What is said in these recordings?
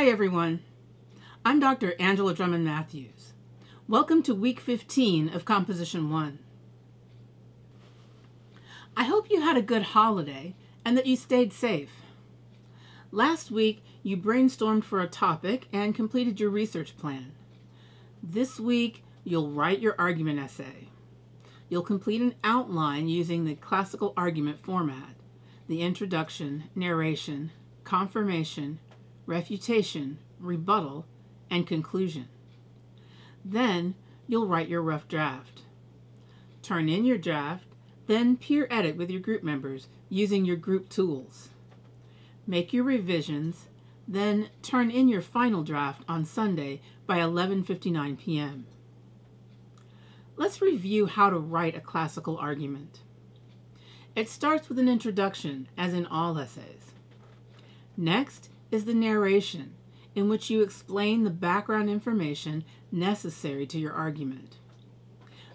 Hi, everyone. I'm Dr. Angela Drummond Matthews. Welcome to week 15 of Composition 1. I hope you had a good holiday and that you stayed safe. Last week, you brainstormed for a topic and completed your research plan. This week, you'll write your argument essay. You'll complete an outline using the classical argument format, the introduction, narration, confirmation, refutation, rebuttal, and conclusion. Then you'll write your rough draft. Turn in your draft, then peer edit with your group members using your group tools. Make your revisions, then turn in your final draft on Sunday by 11:59 p.m. Let's review how to write a classical argument. It starts with an introduction, as in all essays. Next is the narration, in which you explain the background information necessary to your argument.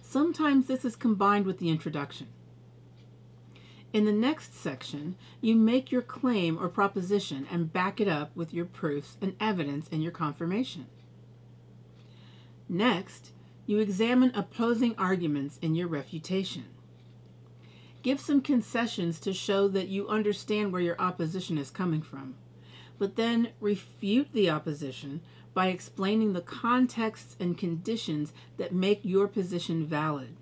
Sometimes this is combined with the introduction. In the next section, you make your claim or proposition and back it up with your proofs and evidence in your confirmation. Next, you examine opposing arguments in your refutation. Give some concessions to show that you understand where your opposition is coming from but then refute the opposition by explaining the contexts and conditions that make your position valid.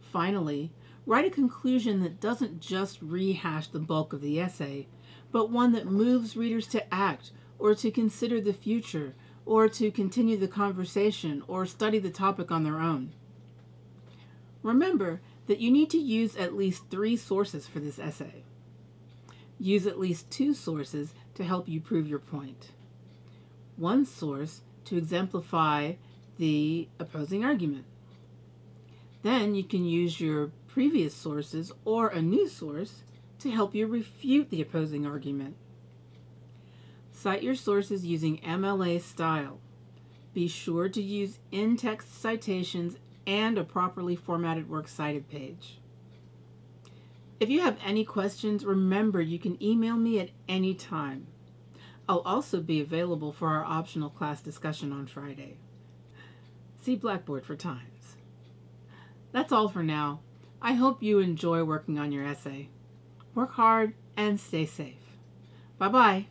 Finally, write a conclusion that doesn't just rehash the bulk of the essay, but one that moves readers to act or to consider the future or to continue the conversation or study the topic on their own. Remember that you need to use at least three sources for this essay. Use at least two sources to help you prove your point. One source to exemplify the opposing argument. Then you can use your previous sources or a new source to help you refute the opposing argument. Cite your sources using MLA style. Be sure to use in-text citations and a properly formatted works cited page. If you have any questions, remember you can email me at any time. I'll also be available for our optional class discussion on Friday. See Blackboard for times. That's all for now. I hope you enjoy working on your essay. Work hard and stay safe. Bye-bye.